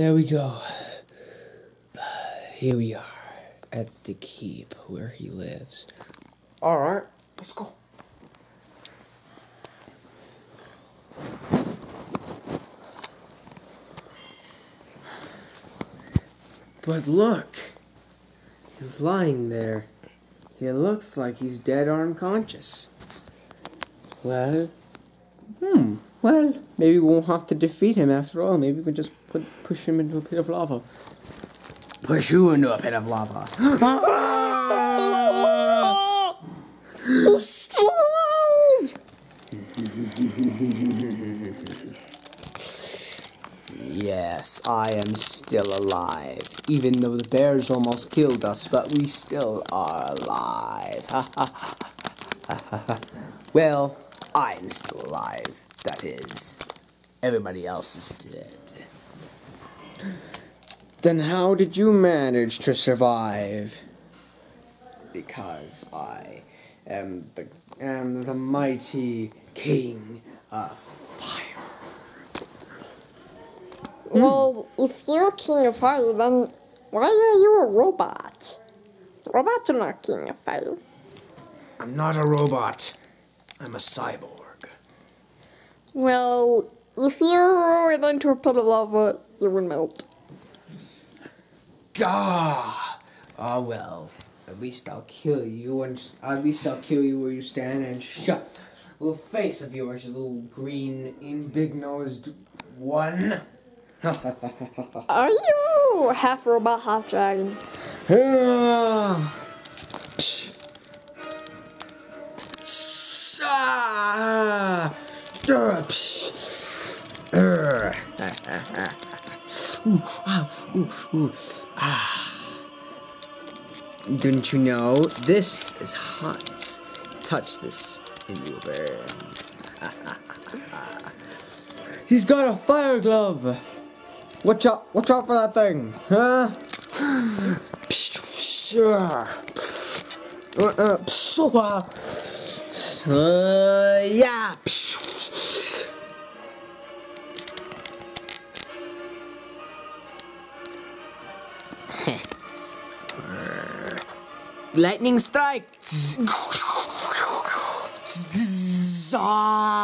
There we go. Here we are at the keep where he lives. Alright, let's go. But look, he's lying there. He looks like he's dead or unconscious. Well, hmm. Well, maybe we won't have to defeat him after all. Maybe we can just put push him into a pit of lava. Push you into a pit of lava. Yes, I am still alive. Even though the bears almost killed us, but we still are alive. well, I'm still alive. That is. Everybody else is dead. Then how did you manage to survive? Because I am the am the mighty king of fire. Hmm. Well, if you're king of fire, then why are you a robot? Robots are not king of fire. I'm not a robot. I'm a cyborg. Well, if you went into a pit of lava, you would melt. Gah! Ah, well. At least I'll kill you, and at least I'll kill you where you stand and shut little face of yours, you little green, in big nosed one. Are you half robot, half dragon? Ooh, ah, ooh, ooh. Ah. Didn't you know this is hot? Touch this burn. He's got a fire glove. Watch out! Watch out for that thing, huh? Sure. Uh, uh, uh, yeah. Lightning strike. Ah,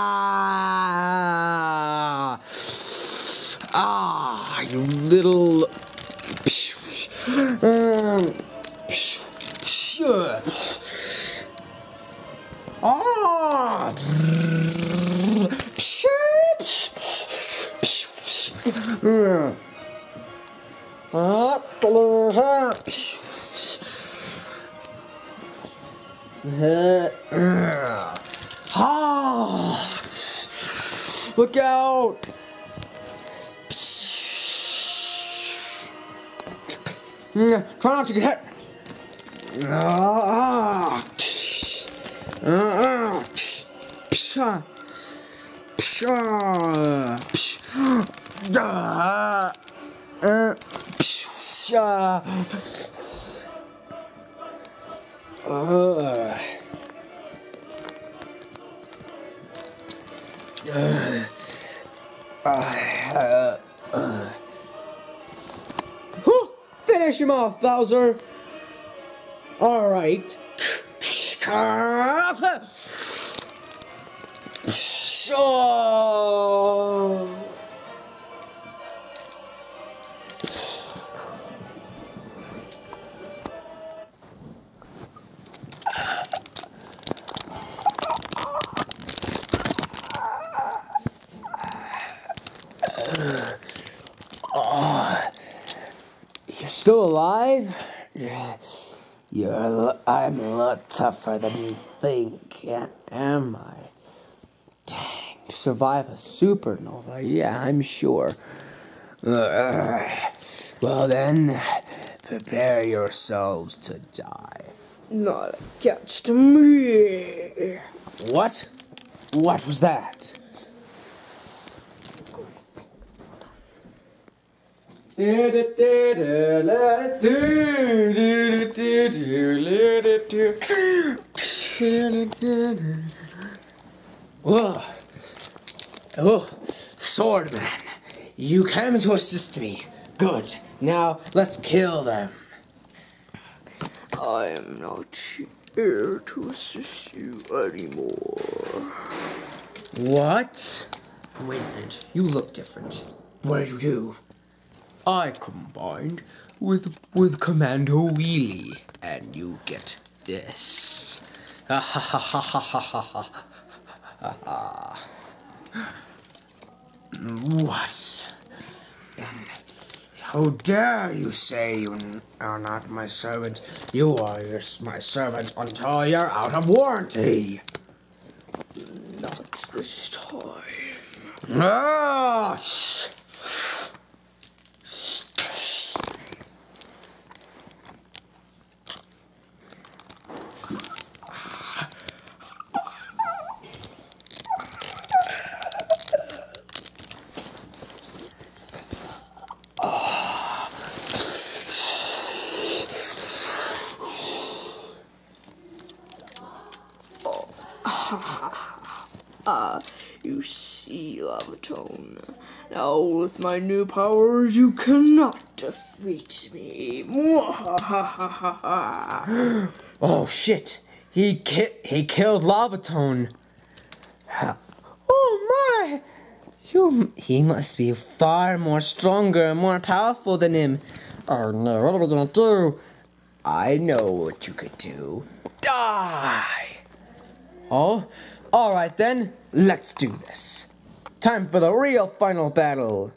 ah you little. Ah. Ah. Look out. Try not to get hit. Ah, Uh, uh, uh, uh. Finish him off, Bowser. All right. Sure. You're still alive? Yeah. You're I'm a lot tougher than you think, yeah, am I? Dang, to survive a supernova, yeah, I'm sure. Uh, well then, prepare yourselves to die. Not against me. What? What was that? Whoa. Oh, Swordman, you came to assist me, Good. Now let's kill them. I am not here to assist you anymore. What? Wait a minute. You look different. What did you do? I combined with with Commando Wheelie, and you get this. Ha ha ha ha ha ha ha ha ha. What? Then how dare you say you are not my servant? You are just my servant until you're out of warranty. Not this time. Ah, sh- ah, You see, Lavatone. Now, with my new powers, you cannot defeat me. Oh shit! He ki- he killed Lavatone. Oh my! You he must be far more stronger and more powerful than him. Oh no! What are we gonna do? I know what you could do. Die! Oh, all right then. Let's do this. Time for the real final battle.